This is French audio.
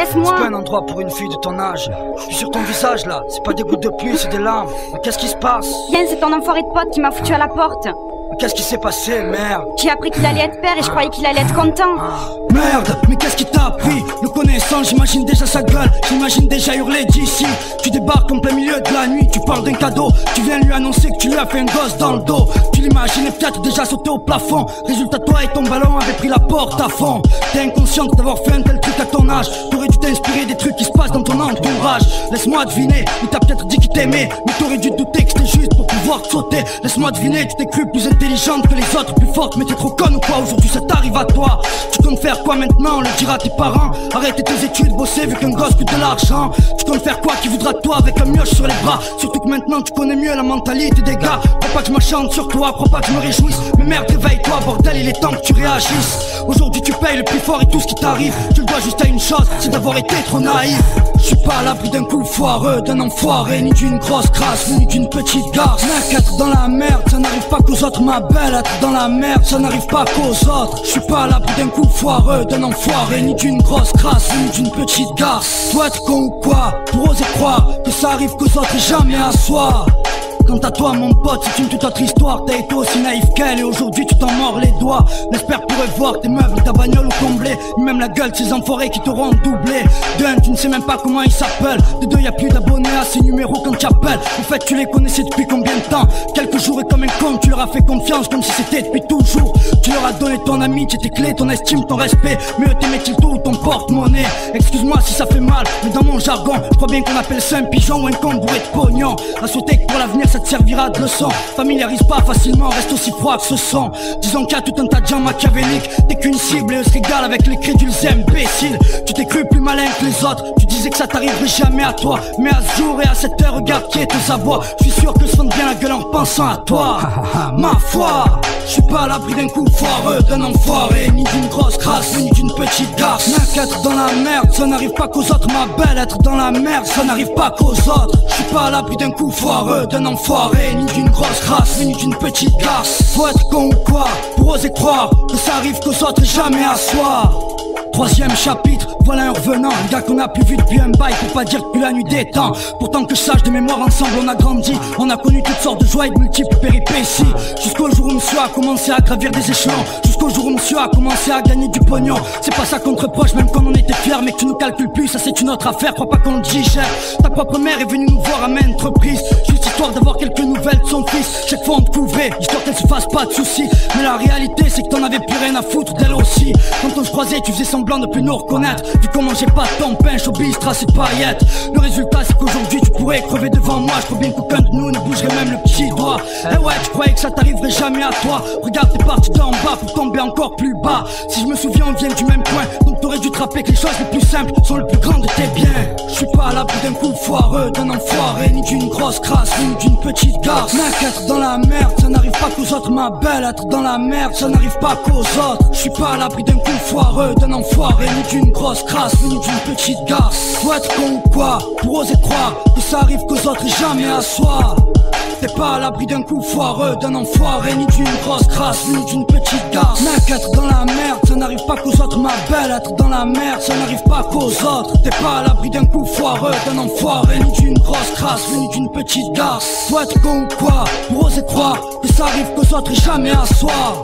laisse-moi. C'est pas un endroit pour une fille de ton âge. Je suis sur ton visage là, c'est pas des gouttes de pluie, c'est des larmes. Mais qu'est-ce qui se passe? Viens, c'est ton enfoiré de pote qui m'a foutu à la porte. Qu'est-ce qui s'est passé, merde J'ai appris qu'il allait être père et je croyais qu'il allait être content. Merde, mais qu'est-ce qui t'a appris Le connaissant, j'imagine déjà sa gueule, j'imagine déjà hurler d'ici. Tu débarques en plein milieu de la nuit, tu parles d'un cadeau, tu viens lui annoncer que tu lui as fait un gosse dans le dos. Tu l'imaginais peut-être déjà sauter au plafond. Résultat, toi et ton ballon avaient pris la porte à fond. T'es inconsciente d'avoir fait un tel truc à ton âge. T'aurais dû t'inspirer des trucs qui se passent dans ton entourage. Laisse-moi deviner, il t'a peut-être dit qu'il t'aimait, mais t'aurais dû te douter que c'était juste pour pouvoir te sauter. Laisse-moi deviner, tu t'es cru plus intelligente que les autres, plus forte, mais t'es trop conne ou quoi? Aujourd'hui ça t'arrive à toi. Tu comptes faire quoi maintenant? On le dira à tes parents. Arrêtez tes études, bosser vu qu'un gosse coûte de l'argent. Tu comptes faire quoi Qui voudra de toi avec un mioche sur les bras? Surtout que maintenant tu connais mieux la mentalité des gars. Crois pas que je m'achante sur toi, crois pas que je me réjouisse. Mais merde, réveille-toi, bordel, il est temps que tu réagisses. Aujourd'hui tu payes le plus fort et tout ce qui t'arrive. Tu le dois juste à une chose, c'est d'avoir été trop naïf. Je suis pas à l'abri d'un coup foireux, d'un enfoiré, ni d'une grosse crasse, ni d'une petite garce. Mec, être dans la merde, ça n'arrive pas qu'aux autres, ma belle. Être dans la merde, ça n'arrive pas qu'aux autres. Je suis pas à l'abri d'un coup foireux, d'un enfoiré, ni d'une grosse crasse, ni d'une petite garce. Toi être con ou quoi, pour oser croire que ça arrive qu'aux autres et jamais à soi. Quant à toi mon pote c'est une toute autre histoire. T'as été aussi naïf qu'elle et aujourd'hui tu t'en mords les doigts. N'espère pourrais voir tes meubles, ta bagnole ou comblé. Même la gueule de ces enfoirés qui t'auront doublé. D'un tu ne sais même pas comment ils s'appellent. De deux y a plus d'abonnés à ces numéros quand tu appelles En fait tu les connaissais depuis combien de temps? Quelques jours et comme un con tu leur as fait confiance comme si c'était depuis toujours. Tu leur as donné ton amitié, tes clés, ton estime, ton respect. Mieux t'aimait-il tout ou ton porte-monnaie. Excuse-moi si ça fait mal mais dans jargon. Je crois bien qu'on appelle ça un pigeon ou un bourré de pognon. Souhaiter que pour l'avenir ça te servira de leçon. Familiarise pas facilement, reste aussi froid que ce son Disons qu'il y a tout un tas de gens machiavéliques T'es qu'une cible et eux se régalent avec les crédules imbéciles Tu t'es cru plus malin que les autres. Tu disais que ça t'arriverait jamais à toi. Mais à ce jour et à cette heure, regarde qui est tes abois. Je suis sûr que se bien la gueule en pensant à toi. Ma foi je suis pas à l'abri d'un coup foireux, d'un enfoiré, ni d'une grosse crasse, ni d'une petite garce. Mec, être dans la merde, ça n'arrive pas qu'aux autres, ma belle, être dans la merde, ça n'arrive pas qu'aux autres. Je suis pas à l'abri d'un coup foireux, d'un enfoiré, ni d'une grosse crasse, ni d'une petite garce. Faut être con ou quoi, pour oser croire que ça arrive qu'aux autres et jamais à soi. Troisième chapitre, voilà un revenant, un gars qu'on a plus vu depuis un bail, pour pas dire depuis la nuit des temps. Pourtant que sache de mémoire ensemble, on a grandi, on a connu toutes sortes de joies et de multiples péripéties. Jusqu'au jour où monsieur a commencé à gravir des échelons, jusqu'au jour où monsieur a commencé à gagner du pognon. C'est pas ça qu'on te reproche, même quand on était fiers, mais tu nous calcules plus, ça c'est une autre affaire, crois pas qu'on cher. Ta propre mère est venue nous voir à maintes reprises, juste histoire d'avoir quelques nouvelles son fils. Chaque fois on te couvrait, histoire qu'elle se fasse pas de soucis. Mais la réalité c'est que t'en avais plus rien à foutre d'elle aussi. Quand on se croisait, tu faisais semblant de plus nous reconnaître. Vu comment j'ai pas ton pain, showbiz, trace et paillettes Le résultat c'est qu'aujourd'hui tu pourrais crever devant moi. Je crois bien qu'aucun de nous ne bougerait même le petit doigt. Eh ouais, tu croyais que ça t'arriverait jamais à toi. Regarde t'es parti d'en bas pour tomber encore plus bas. Si je me souviens on vient du même point Donc t'aurais dû te rappeler que les choses les plus simples sont le plus grand de tes biens. Je suis pas à l'abri d'un coup foireux, d'un enfoiré Ni d'une grosse crasse, ni d'une petite garce Être dans la merde, ça n'arrive pas qu'aux autres ma belle Être dans la merde, ça n'arrive pas qu'aux autres Je suis pas à l'abri d'un coup foireux, d'un enfoiré ni d'une grosse crasse, ni d'une petite garce. Faut être con ou quoi, pour oser croire que ça arrive qu'aux autres et jamais à soi. T'es pas à l'abri d'un coup foireux, d'un enfoiré, ni d'une grosse crasse, ni d'une petite garce. Mec, être dans la merde, ça n'arrive pas qu'aux autres, ma belle. Être dans la merde, ça n'arrive pas qu'aux autres. T'es pas à l'abri d'un coup foireux, d'un enfoiré, ni d'une grosse crasse, ni d'une petite garce. Faut être con ou quoi, pour oser croire que ça arrive qu'aux autres et jamais à soi.